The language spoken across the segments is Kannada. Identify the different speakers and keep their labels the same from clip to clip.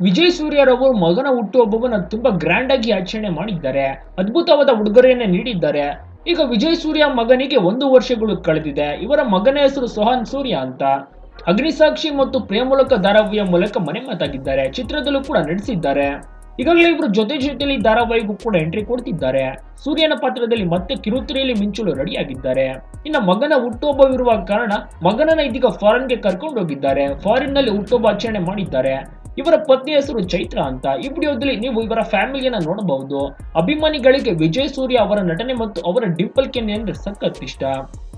Speaker 1: ವಿಜಯ್ ಸೂರ್ಯರವರು ಮಗನ ಹುಟ್ಟುಹಬ್ಬವನ್ನ ತುಂಬಾ ಗ್ರ್ಯಾಂಡ್ ಆಗಿ ಆಚರಣೆ ಮಾಡಿದ್ದಾರೆ, ಅದ್ಭುತವಾದ ಉಡುಗೊರೆಯನ್ನ ನೀಡಿದ್ದಾರೆ. ಈಗ ವಿಜಯ್ ಸೂರ್ಯ ಮಗನಿಗೆ ಒಂದು ವರ್ಷಗಳು ಕಳೆದಿದೆ. ಇವರ ಮಗನ ಹೆಸರು ಸೋಹನ್ ಸೂರ್ಯ ಅಂತ. ಅಗ್ನಿಸಾಕ್ಷಿ ಮತ್ತು ಪ್ರೇಮೂಲಕ ಧಾರಾವಾಹಿಯ ಮೂಲಕ ಮನೆ ಮಾತಾಗಿದ್ದಾರೆ, ಚಿತ್ರದಲ್ಲೂ ಕೂಡ ನಟಿಸಿದ್ದಾರೆ. ಈಗಾಗಲೇ ಇವರು ಜೊತೆ ಜೊತೆಯಲ್ಲಿ ಧಾರಾವಾಹಿಗೂ ಕೂಡ ಎಂಟ್ರಿ ಕೊಡ್ತಿದ್ದಾರೆ. ಸೂರ್ಯನ ಪಾತ್ರದಲ್ಲಿ ಮತ್ತೆ ಕಿರುತೆರೆಯಲ್ಲಿ ಮಿಂಚಲು ರೆಡಿಯಾಗಿದ್ದಾರೆ. ಇನ್ನು ಮಗನ ಹುಟ್ಟುಹಬ್ಬವಿರುವ ಕಾರಣ ಮಗನನ್ನ ಇದೀಗ ಫಾರಿನ್ಗೆ ಕರ್ಕೊಂಡು ಹೋಗಿದ್ದಾರೆ ಫಾರಿನ್ನಲ್ಲಿ ಹುಟ್ಟುಹಬ್ಬ ಆಚರಣೆ ಮಾಡಿದ್ದಾರೆ. ಇವರ ಪತ್ನಿ ಹೆಸರು ಚೈತ್ರ ಅಂತ. ಈ ವಿಡಿಯೋದಲ್ಲಿ ನೀವು ಇವರ ಫ್ಯಾಮಿಲಿಯನ್ನ ನೋಡಬಹುದು. ಅಭಿಮಾನಿಗಳಿಗೆ ವಿಜಯ್ ಸೂರ್ಯ ಅವರ ನಟನೆ ಮತ್ತು ಅವರ ಡಿಂಪಲ್ ಕೆನ್ನೆ ಅಂದ್ರೆ ಸಖತ್ ಇಷ್ಟ.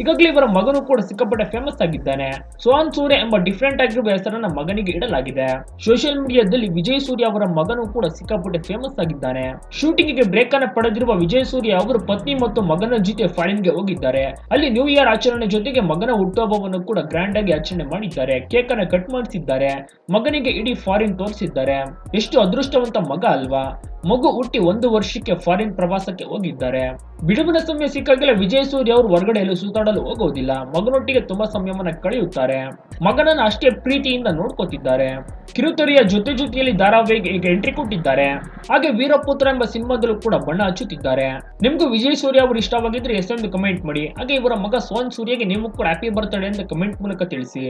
Speaker 1: ಈಗಾಗಲೇ ಇವರ ಮಗನು ಕೂಡ ಸಿಕ್ಕಾಪಟ್ಟೆ ಫೇಮಸ್ ಆಗಿದ್ದಾನೆ. ಸೋಹನ್ ಸೂರ್ಯ ಎಂಬ ಡಿಫ್ರೆಂಟ್ ಆಗಿರುವ ಹೆಸರನ್ನ ಮಗನಿಗೆ ಇಡಲಾಗಿದೆ. ಸೋಷಿಯಲ್ ಮೀಡಿಯಾದಲ್ಲಿ ವಿಜಯ್ ಸೂರ್ಯ ಅವರ ಮಗನು ಕೂಡ ಸಿಕ್ಕಾಪಟ್ಟೆ ಫೇಮಸ್ ಆಗಿದ್ದಾನೆ. ಶೂಟಿಂಗ್ಗೆ ಬ್ರೇಕ್ ಅನ್ನ ಪಡೆದಿರುವ ವಿಜಯ್ ಸೂರ್ಯ ಅವರು ಪತ್ನಿ ಮತ್ತು ಮಗನ ಜೊತೆ ಫಾರಿನ್ಗೆ ಹೋಗಿದ್ದಾರೆ. ಅಲ್ಲಿ ನ್ಯೂ ಇಯರ್ ಆಚರಣೆ ಜೊತೆಗೆ ಮಗನ ಹುಟ್ಟುಹಬ್ಬವನ್ನು ಕೂಡ ಗ್ರ್ಯಾಂಡ್ ಆಗಿ ಆಚರಣೆ ಮಾಡಿದ್ದಾರೆ. ಕೇಕ್ ಅನ್ನ ಕಟ್ ಮಾಡಿಸಿದ್ದಾರೆ. ಮಗನಿಗೆ ಇಡೀ ಫಾರಿನ್ ತೋರಿಸಿದ್ದಾರೆ. ಎಷ್ಟು ಅದೃಷ್ಟವಂತ ಮಗ ಅಲ್ವಾ? ಮಗು ಹುಟ್ಟಿ ಒಂದು ವರ್ಷಕ್ಕೆ ಫಾರಿನ್ ಪ್ರವಾಸಕ್ಕೆ ಹೋಗಿದ್ದಾರೆ. ಬಿಡುವಿನ ಸಮಯ ಸಿಕ್ಕಾಗಲೇ ವಿಜಯ್ ಸೂರ್ಯ ಅವರು ಹೊರಗಡೆ ಎಲ್ಲೂ ಸುತ್ತಾಡಲು ಹೋಗೋದಿಲ್ಲ. ಮಗನೊಟ್ಟಿಗೆ ತುಂಬಾ ಸಮಯವನ್ನ ಕಳೆಯುತ್ತಾರೆ. ಮಗನನ್ನ ಅಷ್ಟೇ ಪ್ರೀತಿಯಿಂದ ನೋಡ್ಕೋತಿದ್ದಾರೆ. ಕಿರುತೆರೆಯ ಜೊತೆ ಜೊತೆಯಲ್ಲಿ ಧಾರಾವಾಹಿಗೆ ಈಗ ಎಂಟ್ರಿ ಕೊಟ್ಟಿದ್ದಾರೆ. ಹಾಗೆ ವೀರಪುತ್ರ ಎಂಬ ಸಿನಿಮಾದಲ್ಲೂ ಕೂಡ ಬಣ್ಣ ಹಚ್ಚುತ್ತಿದ್ದಾರೆ. ನಿಮ್ಗೂ ವಿಜಯ್ ಸೂರ್ಯ ಅವರು ಇಷ್ಟವಾಗಿದ್ರೆ ಎಷ್ಟೊಂದು ಕಮೆಂಟ್ ಮಾಡಿ. ಹಾಗೆ ಇವರ ಮಗ ಸೋನ್ ಸೂರ್ಯಗೆ ನೀವು ಕೂಡ ಹ್ಯಾಪಿ ಬರ್ತಡೆ ಅಂತ ಕಮೆಂಟ್ ಮೂಲಕ ತಿಳಿಸಿ.